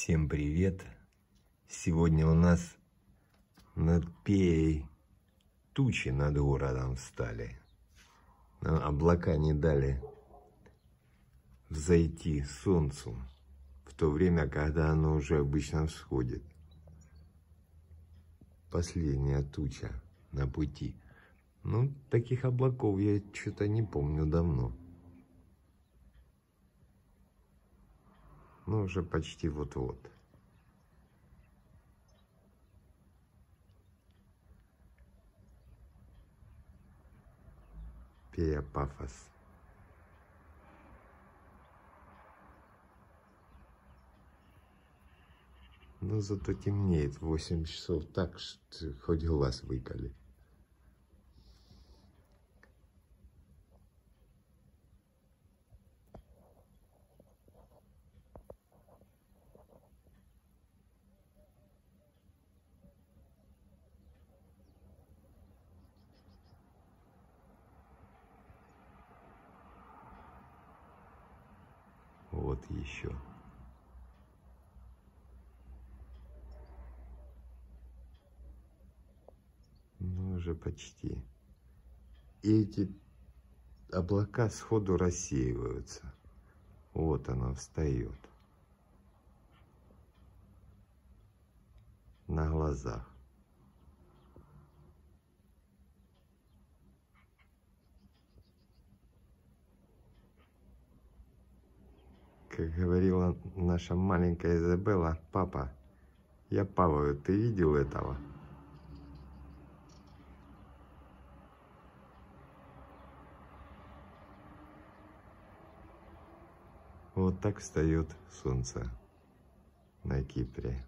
Всем привет! Сегодня у нас над Пеей тучи над городом встали. Но облака не дали взойти солнцу в то время, когда оно уже обычно всходит. Последняя туча на пути. Ну, таких облаков я что-то не помню давно. Ну, уже почти вот-вот. Пея пафос. Но зато темнеет 8 часов так, что хоть глаз выколи. Вот еще. Ну, уже почти. И эти облака сходу рассеиваются. Вот оно встает. На глазах. Как говорила наша маленькая Изабелла, папа, я плаваю, ты видел этого? Вот так встает солнце на Кипре.